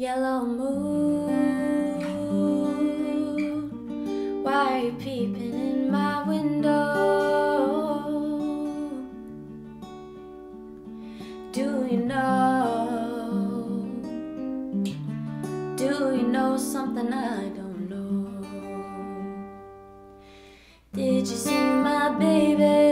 Yellow moon, why are you peeping in my window? Do you know? Do you know something I don't know? Did you see my baby?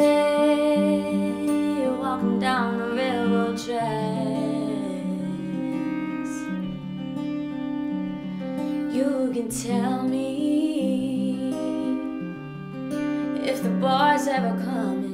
You can tell me if the bars ever come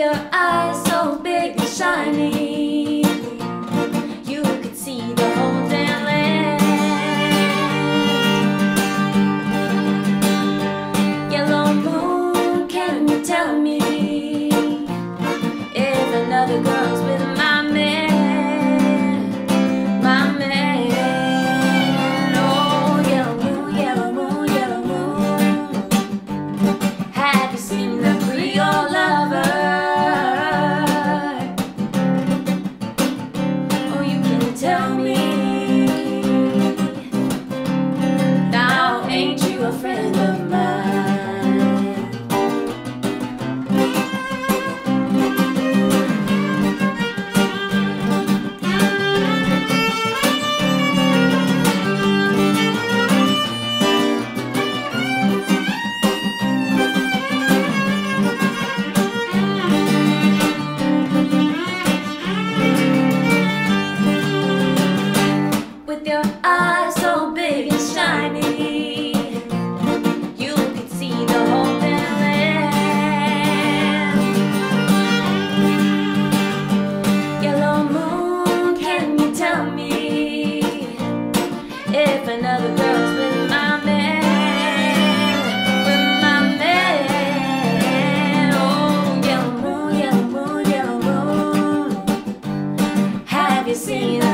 Your eyes so big and shiny. see that.